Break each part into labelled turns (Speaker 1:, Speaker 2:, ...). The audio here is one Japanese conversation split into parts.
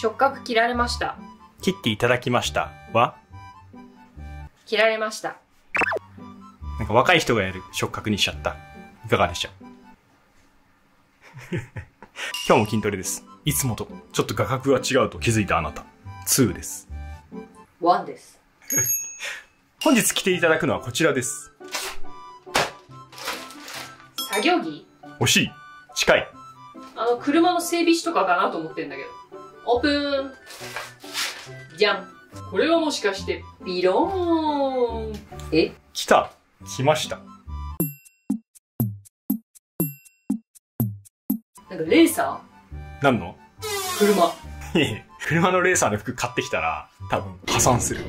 Speaker 1: 触覚切られました。
Speaker 2: 切っていただきましたは
Speaker 1: 切られました。
Speaker 2: なんか若い人がやる触覚にしちゃった。いかがでしょう 今日も筋トレです。いつもとちょっと画角が違うと気づいたあなた。2です。
Speaker 1: ワンです。
Speaker 2: 本日着ていただくのはこちらです。
Speaker 1: 作業着？
Speaker 2: 惜しい。近い。
Speaker 1: あの、車の整備士とかかなと思ってんだけど。オープンじゃん。これはもしかして、ビローンえ？
Speaker 2: 来た。来ました。
Speaker 1: なんかレーサ
Speaker 2: 何の？
Speaker 1: ー車。
Speaker 2: 車のレーサーの服買ってきたら、多分破産する。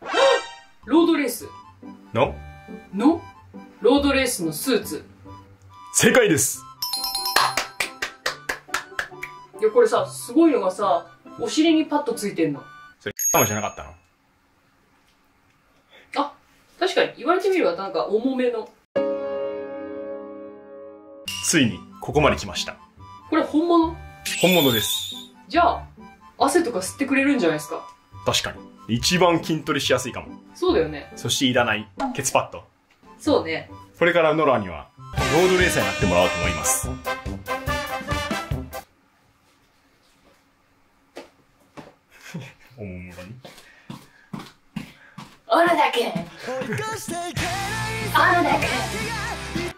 Speaker 1: ロードレース
Speaker 2: の？
Speaker 1: の？ロードレースのスーツ。
Speaker 2: 正解です。
Speaker 1: いや、これさ、すごいのがさ、お尻にパッとついてんの。
Speaker 2: それ、かもじゃなかったの
Speaker 1: あ、確かに言われてみればなんか重めの。
Speaker 2: ついに、ここまで来ました。
Speaker 1: これ本物？
Speaker 2: 本物です。
Speaker 1: じゃあ、汗とか吸ってくれるんじゃないですか？
Speaker 2: 確かに。一番筋トレしやすいかも。
Speaker 1: そうだよね。
Speaker 2: そしていらない、ケツパッド。
Speaker 1: そうね。
Speaker 2: これからノラには、ロードレーサーになってもらおうと思います。おもむろに。
Speaker 1: あらだけあらだけ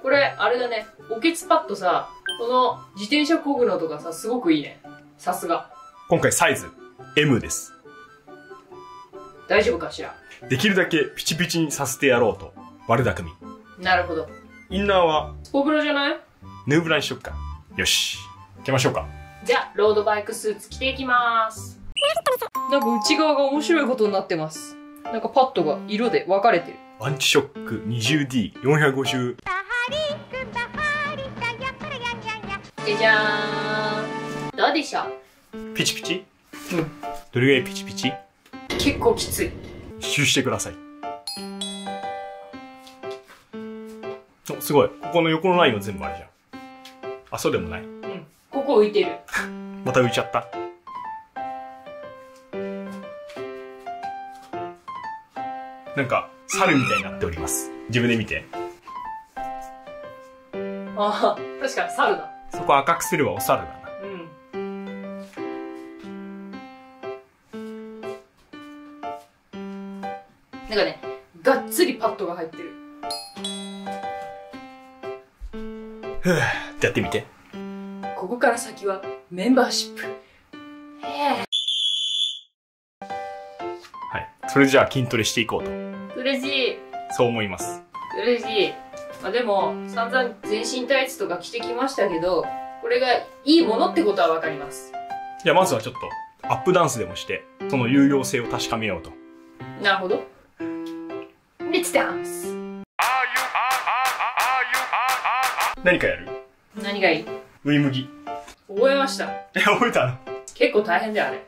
Speaker 1: これ、あれだね。おけつパッドさ、この自転車こぐのとかさ、すごくいいね。さすが。
Speaker 2: 今回サイズ、M です。
Speaker 1: 大丈夫かしら？
Speaker 2: できるだけピチピチにさせてやろうと、悪巧み。
Speaker 1: なるほど。
Speaker 2: インナーは、
Speaker 1: スポブラじゃない？
Speaker 2: ヌーブラにしよっか。よし。行きましょうか。
Speaker 1: じゃあ、ロードバイクスーツ着ていきます。なんか内側が面白いことになってます。なんかパッドが色で分かれてる。
Speaker 2: アンチショック 20D450。
Speaker 1: じゃじゃーん。どうでしょう？
Speaker 2: ピチピチ？
Speaker 1: うん。
Speaker 2: どれぐらいピチピチ？
Speaker 1: 結構きつい。
Speaker 2: シュしてください。お、すごい。ここの横のラインは全部あれじゃん。あ、そうでもない。
Speaker 1: うん。ここ浮いてる。
Speaker 2: また浮いちゃった。なんか、猿みたいになっております。自分で見て。
Speaker 1: ああ、確かに猿だ。
Speaker 2: そこ赤くすればお猿だな。
Speaker 1: うん。なんかね、がっつりパッドが入ってる。
Speaker 2: ふぅってやってみて。
Speaker 1: ここから先はメンバーシップ。へ
Speaker 2: はそれじゃあ筋トレしていこうと。
Speaker 1: え。嬉しい。
Speaker 2: そう思います。
Speaker 1: 嬉しい。まあ、でも、散々全身タイツとか着てきましたけど、これがいいものってことはわかります。
Speaker 2: じゃあまずはちょっと、アップダンスでもして、その有用性を確かめようと。
Speaker 1: なるほど。レッツダンス
Speaker 2: 何かやる？
Speaker 1: 何がいい？
Speaker 2: ウイ麦。
Speaker 1: 覚えました。
Speaker 2: え、覚えたの？
Speaker 1: 結構大変だよ、あれ。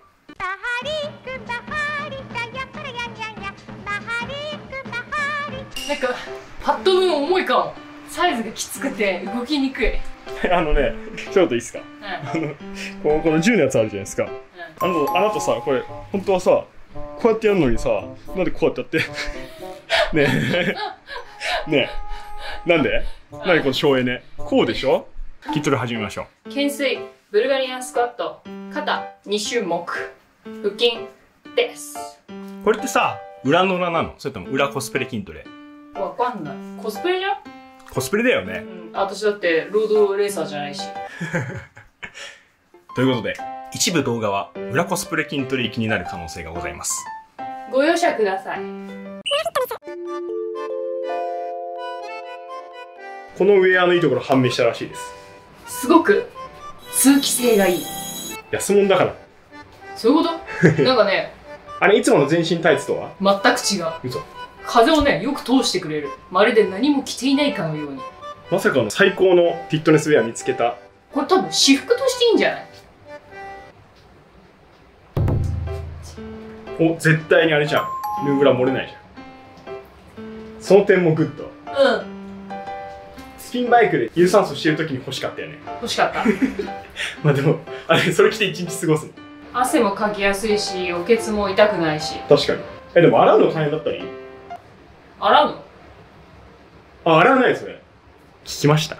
Speaker 1: なんか、パッド分重いかも。サイズがきつくて動きにくい。うん。
Speaker 2: あのね、ちょっといいですか？あの、このこの銃のやつあるじゃないですか。あの、あなたさ、これ、本当はさ、こうやってやるのにさ、なんでこうやってやって？ねえ。ねえ。なんで？何この省エネ？こうでしょ？筋トレ始めましょう。
Speaker 1: 懸垂、ブルガリアンスクワット、肩2種目、腹筋です。
Speaker 2: これってさ、裏の裏なの？それとも裏コスプレ筋トレ？
Speaker 1: わかんない。コスプレじゃん？
Speaker 2: コスプレだよね。
Speaker 1: うん。私だって、ロードレーサーじゃないし。
Speaker 2: ということで、一部動画は裏コスプレ筋トレ行きになる可能性がございます。
Speaker 1: ご容赦ください。
Speaker 2: このウェアのいいところ判明したらしいです。
Speaker 1: すごく、通気性がいい。
Speaker 2: 安物だから。
Speaker 1: そういうこと？なんかね、
Speaker 2: あれ、いつもの全身タイツとは？
Speaker 1: 全く違う。
Speaker 2: 嘘。
Speaker 1: 風をね、よく通してくれる。まるで何も着ていないかのように。
Speaker 2: まさかの最高のフィットネスウェア見つけた。
Speaker 1: これ多分私服としていいんじゃない？
Speaker 2: お、絶対にあれじゃん。ヌーブラ漏れないじゃん。その点もグッド。
Speaker 1: うん。
Speaker 2: スピンバイクで有酸素してる時に欲しかったよね。
Speaker 1: 欲しかった。
Speaker 2: まあでも、あれ、それ着て一日過ごすの。
Speaker 1: 汗もかきやすいしおけつも痛くないし
Speaker 2: 確かにえでも洗うの大変だったり
Speaker 1: 洗うの？
Speaker 2: あ洗わないそれ聞きました。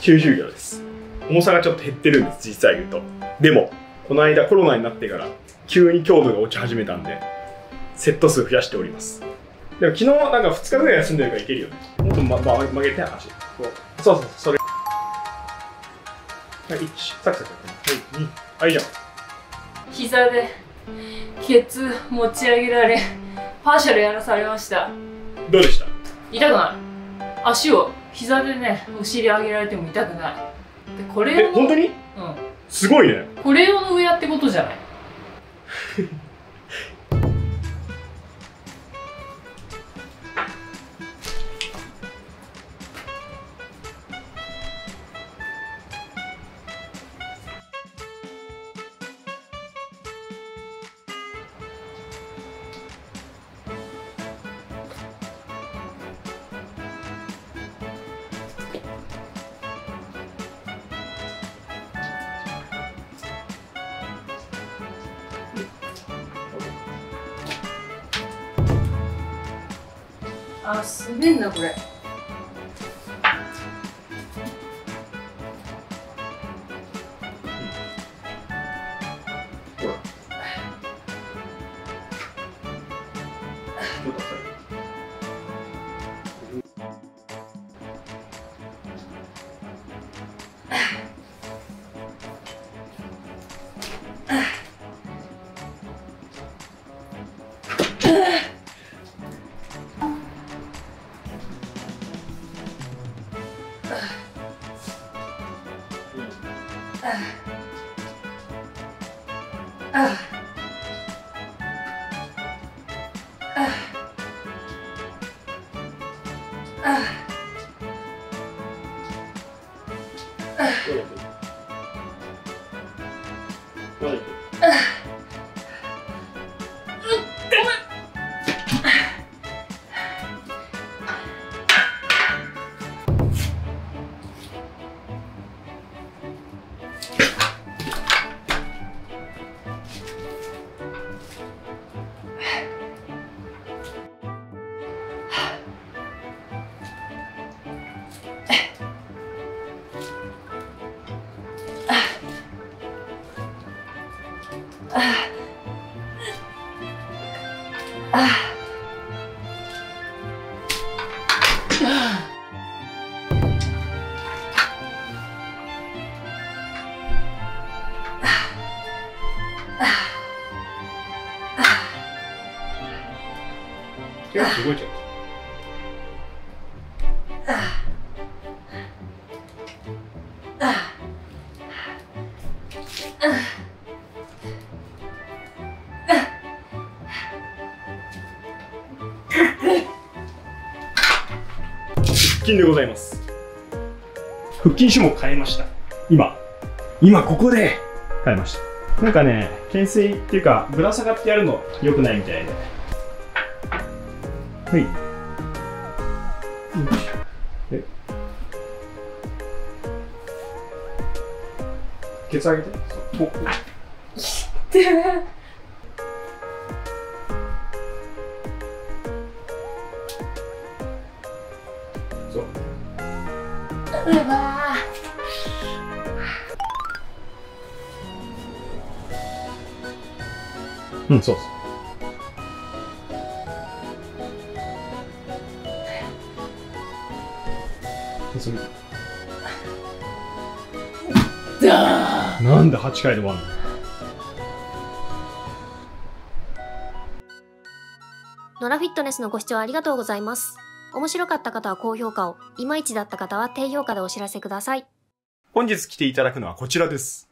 Speaker 2: 90キロです。重さがちょっと減ってるんです実際言うと。でもこの間コロナになってから急に強度が落ち始めたんでセット数増やしております。でも昨日なんか2日ぐらい休んでるからいけるよね。もっと、まま、曲げて足こうそうそうそれ。はい1サクサクはい2はいじゃん。
Speaker 1: 膝でケツ持ち上げられパーシャルやらされました。
Speaker 2: どうでした？
Speaker 1: 痛くない。足を膝でねお尻上げられても痛くない。でこれ
Speaker 2: え
Speaker 1: 用の
Speaker 2: 本当に？
Speaker 1: うん。
Speaker 2: すごいね。
Speaker 1: これ用の上やってことじゃない あ滑んなこれ。
Speaker 2: 哎。哎。哎。哎。哎。哎。过来。哎。が動いちゃう腹筋でございます腹筋種目変えました今今ここで変えましたなんかね懸垂っていうかぶら下がってやるの良くないみたいではい。え。ケツ上げて。そう。おそ
Speaker 1: うわ
Speaker 2: うん、そうそう。それ
Speaker 1: だ
Speaker 2: なんで8回で終わんの？
Speaker 3: ノラフィットネスのご視聴ありがとうございます。面白かった方は高評価を、いまいちだった方は低評価でお知らせください。
Speaker 2: 本日来ていただくのはこちらです。